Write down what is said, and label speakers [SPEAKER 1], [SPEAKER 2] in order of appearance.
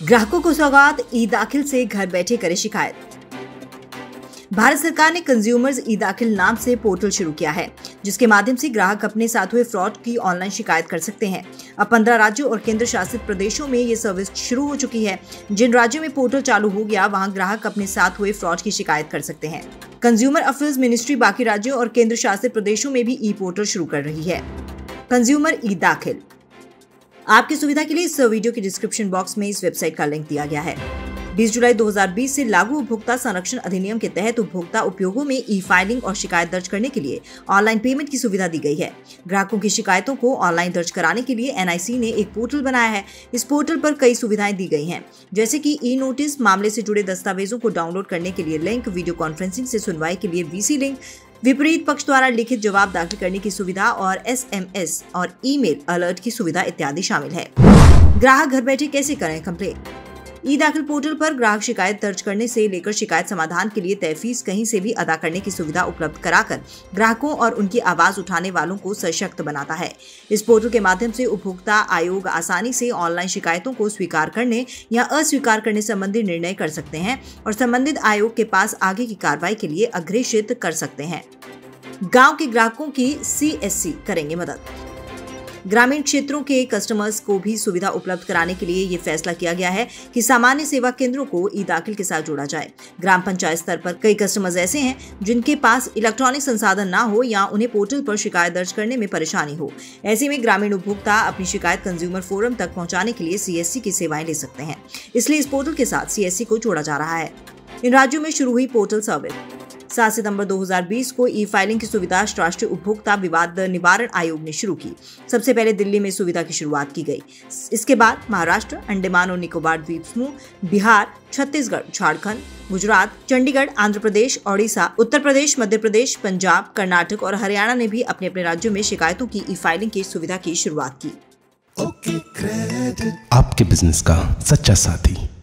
[SPEAKER 1] ग्राहकों को सौगात ई दाखिल से घर बैठे करे शिकायत। भारत सरकार ने कंज्यूमर्स ई दाखिल नाम से पोर्टल शुरू किया है, जिसके माध्यम से ग्राहक अपने साथ हुए फ्रॉड की ऑनलाइन शिकायत कर सकते हैं। अब पंद्रह राज्यों और केंद्र शासित प्रदेशों में ये सर्विस शुरू हो चुकी है। जिन राज्यों में पोर्टल चालू हो गया, वहाँ ग्राहक अपने साथ हुए फ्रॉड की शिकायत कर सकते हैं। कंज्यूमर अफेयर्स मिनिस्ट्री बाकी राज्यों और केंद्र शासित प्रदेशों में भी ई पोर्टल शुरू कर रही है। कंज्यूमर ई दाखिल। आपकी सुविधा के लिए इस वीडियो के डिस्क्रिप्शन बॉक्स में इस वेबसाइट का लिंक दिया गया है। 20 जुलाई 2020 से लागू उपभोक्ता संरक्षण अधिनियम के तहत उपभोक्ता उपयोगों में ई फाइलिंग और शिकायत दर्ज करने के लिए ऑनलाइन पेमेंट की सुविधा दी गई है। ग्राहकों की शिकायतों को ऑनलाइन दर्ज कराने के लिए एनआईसी ने एक पोर्टल बनाया है। इस पोर्टल पर कई सुविधाएँ दी गई हैं, जैसे की ई नोटिस मामले से जुड़े दस्तावेजों को डाउनलोड करने के लिए लिंक, वीडियो कॉन्फ्रेंसिंग से सुनवाई के लिए वीसी लिंक विपरीत पक्ष द्वारा लिखित जवाब दाखिल करने की सुविधा और एसएमएस और ईमेल अलर्ट की सुविधा इत्यादि शामिल है। ग्राहक घर बैठे कैसे करें कंप्लेन ई दाखिल पोर्टल पर ग्राहक शिकायत दर्ज करने से लेकर शिकायत समाधान के लिए तय फ़ीस कहीं से भी अदा करने की सुविधा उपलब्ध कराकर ग्राहकों और उनकी आवाज़ उठाने वालों को सशक्त बनाता है। इस पोर्टल के माध्यम से उपभोक्ता आयोग आसानी से ऑनलाइन शिकायतों को स्वीकार करने या अस्वीकार करने संबंधी निर्णय कर सकते हैं और संबंधित आयोग के पास आगे की कार्रवाई के लिए अग्रेषित कर सकते हैं। गाँव के ग्राहकों की सीएससी करेंगे मदद। ग्रामीण क्षेत्रों के कस्टमर्स को भी सुविधा उपलब्ध कराने के लिए ये फैसला किया गया है कि सामान्य सेवा केंद्रों को ई दाखिल के साथ जोड़ा जाए। ग्राम पंचायत स्तर पर कई कस्टमर्स ऐसे हैं जिनके पास इलेक्ट्रॉनिक संसाधन ना हो या उन्हें पोर्टल पर शिकायत दर्ज करने में परेशानी हो। ऐसे में ग्रामीण उपभोक्ता अपनी शिकायत कंज्यूमर फोरम तक पहुँचाने के लिए सीएससी की सेवाएँ ले सकते हैं। इसलिए इस पोर्टल के साथ सीएससी को जोड़ा जा रहा है। इन राज्यों में शुरू हुई पोर्टल सर्विस सात सितंबर 2020 को ई फाइलिंग की सुविधा राष्ट्रीय उपभोक्ता विवाद निवारण आयोग ने शुरू की। सबसे पहले दिल्ली में सुविधा की शुरुआत की गई। इसके बाद महाराष्ट्र, अंडमान और निकोबार द्वीप समूह, बिहार, छत्तीसगढ़, झारखंड, गुजरात, चंडीगढ़, आंध्र प्रदेश, ओडिशा, उत्तर प्रदेश, मध्य प्रदेश, पंजाब, कर्नाटक और हरियाणा ने भी अपने अपने राज्यों में शिकायतों की ई फाइलिंग की सुविधा की शुरुआत की।
[SPEAKER 2] आपके बिज़नेस का सच्चा साथी।